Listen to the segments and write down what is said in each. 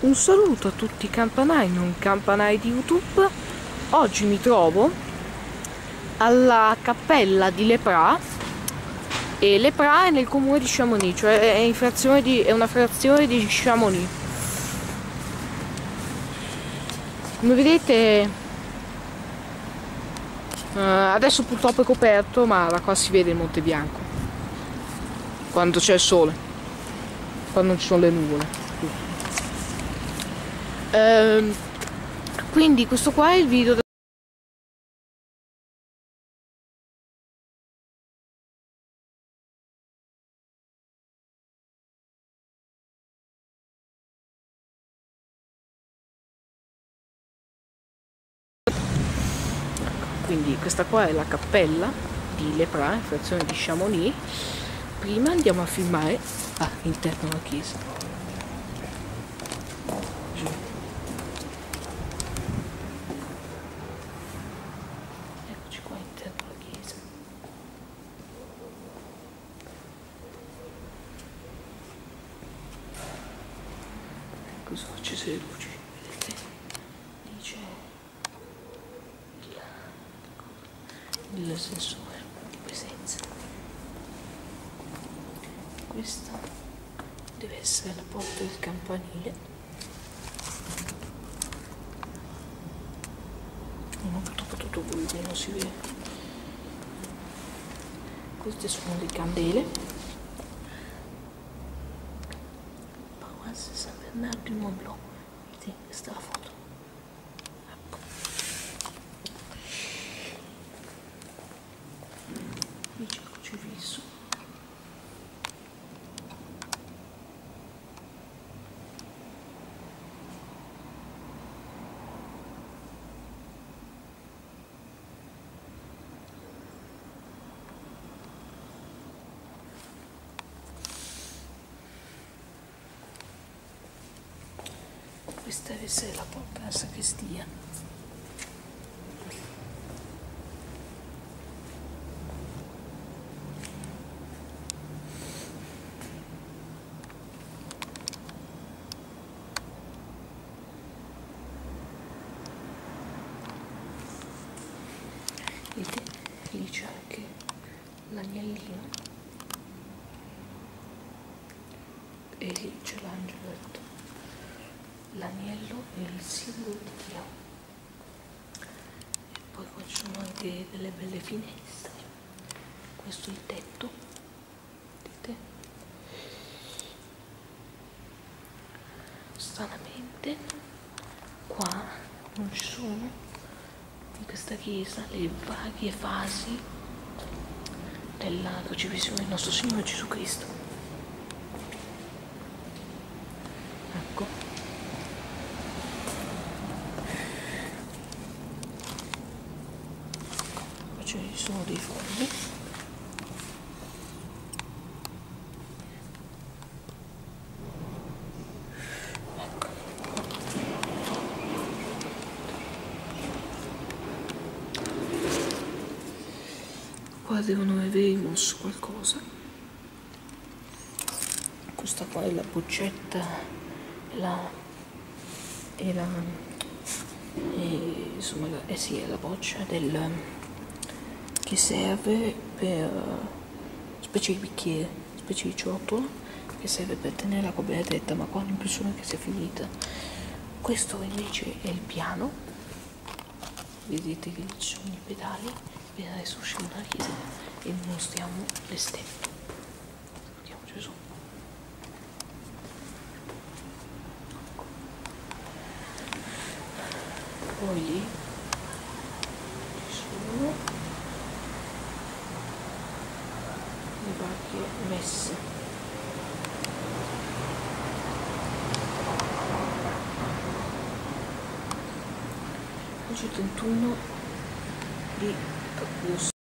Un saluto a tutti i campanai, non campanai di YouTube. Oggi mi trovo alla cappella di Lepra e Lepra è nel comune di Chamonix, cioè è, di, è una frazione di Chamonix. Come vedete uh, adesso purtroppo è coperto ma da qua si vede il Monte Bianco quando c'è il sole quando non ci sono le nuvole Ehm, quindi questo qua è il video quindi questa qua è la cappella di Lepra, frazione di Chamonix. Prima andiamo a filmare ah, interno la chiesa ecco sono accese le luci il, sensore di presenza. Questa deve essere la porta del campanile. Non ho purtroppo tutto buio non si vede. Queste sono le candele and now do Mont Blanc eating stuff. Questa deve essere la porta della sacrestia vedete lì c'è anche l'agnellino. E lì c'è l'angelo l'agnello è il simbolo di Dio e poi qua ci sono anche delle belle finestre. Questo è il tetto. Vedete? Stranamente qua non ci sono in questa chiesa le varie fasi della crocifissione del nostro Signore Gesù Cristo ci sono dei fogli ecco. qua devono aver mosso qualcosa questa qua è la boccetta la, e la e, insomma eh sì, è la boccia del che serve per specie di bicchiere, specie di ciotola che serve per tenere la coperta ma qua l'impressione che sia finita. Questo invece è il piano. Vedete che ci sono i pedali e adesso usciamo dalla chiesa e mostriamo le steppe vediamo Gesù. Poi lì ci sono le varie messe. Oggi 31 di agosto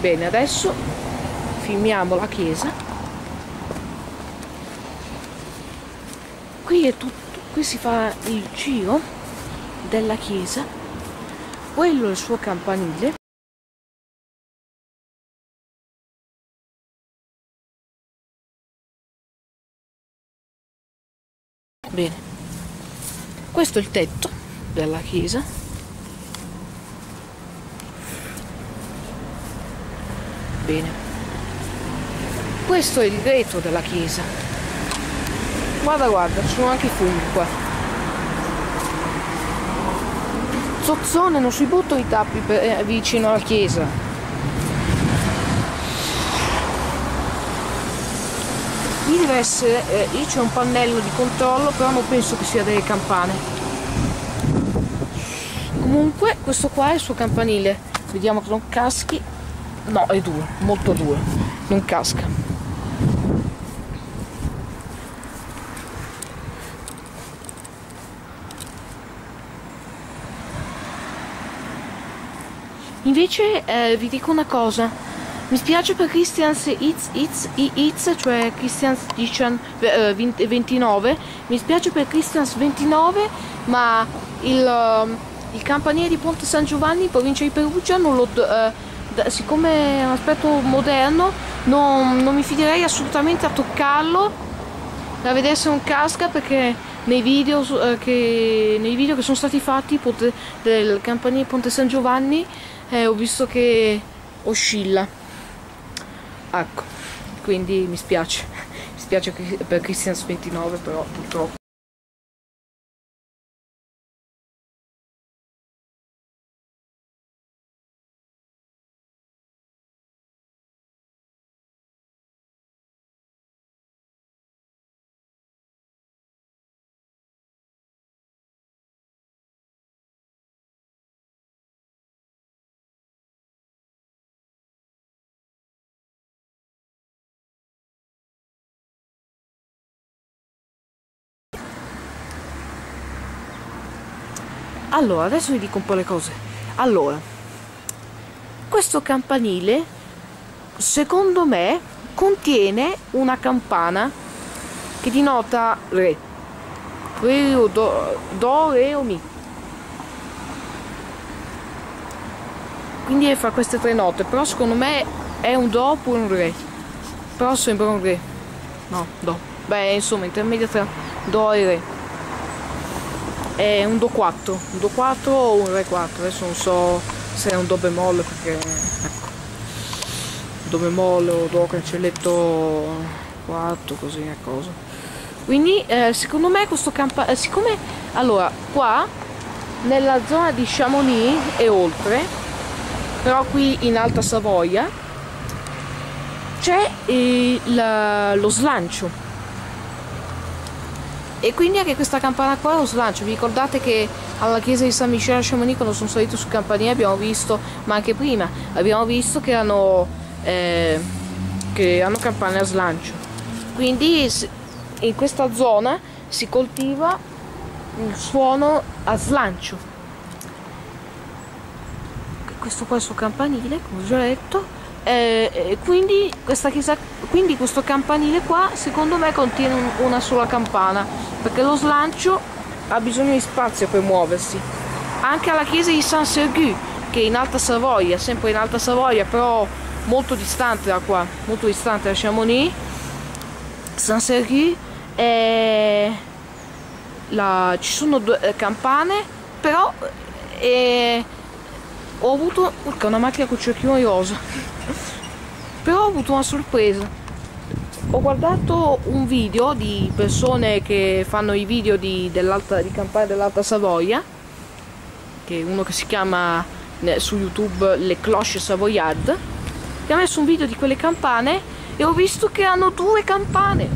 bene adesso filmiamo la chiesa. Qui è tutto qui si fa il giro della chiesa. Quello è il suo campanile. Bene. Questo è il tetto della chiesa bene. Questo è il retro della chiesa. Guarda guarda ci sono anche i funghi qua. Zozzone non si buttano i tappi per, eh, vicino alla chiesa. Qui deve essere eh, lì c'è un pannello di controllo però non penso che sia delle campane. Comunque questo qua è il suo campanile. Vediamo che non caschi no è duro molto duro non casca. Invece eh, vi dico una cosa. Mi spiace per Christians Itz, Itz, Itz cioè Christians 29 mi spiace per Christians 29 ma il, il campanile di Ponte San Giovanni in provincia di Perugia non lo, eh, siccome è un aspetto moderno non, non mi fiderei assolutamente a toccarlo a vedere se non casca perché nei video, eh, che, nei video che sono stati fatti del campanile Ponte San Giovanni eh, ho visto che oscilla. Ecco quindi mi spiace. Mi spiace per Christians 29 però purtroppo allora adesso vi dico un po' le cose. Allora questo campanile secondo me contiene una campana che denota re. Re do, do re o mi. Quindi fa queste tre note però secondo me è un do oppure un re. Però sembra un re. No do. Beh insomma intermedia tra do e re è un do 4 un do 4 o un re 4 adesso non so se è un do bemolle perché ecco. Do bemolle o do cancelletto 4 così è cosa. Quindi eh, secondo me questo campo eh, siccome allora qua nella zona di Chamonix e oltre però qui in Alta Savoia c'è eh, lo slancio e quindi anche questa campana qua è lo slancio. Vi ricordate che alla chiesa di San Michele a Chamonix quando sono salito sul campanile abbiamo visto ma anche prima abbiamo visto che hanno eh, che hanno campane a slancio. Quindi in questa zona si coltiva il suono a slancio. Questo qua è il suo campanile come ho già detto eh, quindi, chiesa, quindi, questo campanile qua secondo me contiene un, una sola campana perché lo slancio ha bisogno di spazio per muoversi. Anche alla chiesa di San Sergu che è in Alta Savoia sempre in Alta Savoia però molto distante da qua molto distante da Chamonix. San Sergu è la, ci sono due eh, campane però eh, ho avuto urca, una macchina con cerchino rosa però ho avuto una sorpresa. Ho guardato un video di persone che fanno i video di, di campagna dell'Alta Savoia che è uno che si chiama su youtube le cloche savoyard che ha messo un video di quelle campane e ho visto che hanno due campane.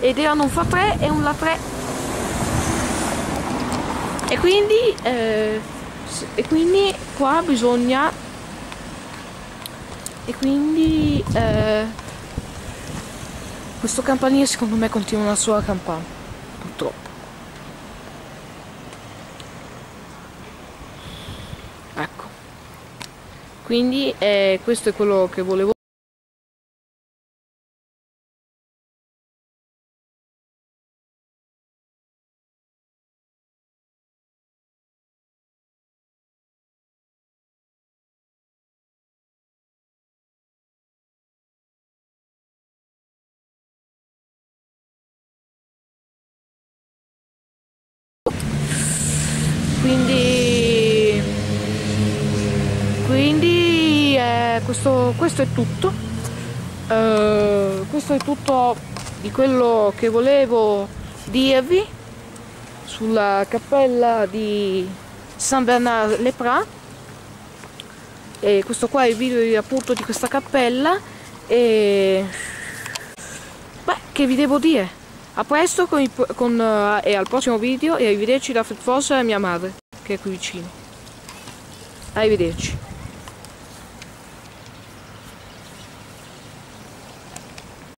Ed erano un fa 3 e un la 3 e quindi eh, e quindi qua bisogna e quindi eh, questo campanile secondo me continua una sola campana purtroppo. Ecco. Quindi eh, questo è quello che volevo quindi quindi eh, questo, questo, è tutto. Uh, questo è tutto di quello che volevo dirvi sulla cappella di San Bernard le Pras e questo qua è il video appunto di questa cappella. E beh che vi devo dire a presto con, con uh, e al prossimo video e arrivederci da Fred Foss e mia madre che è qui vicino. Arrivederci.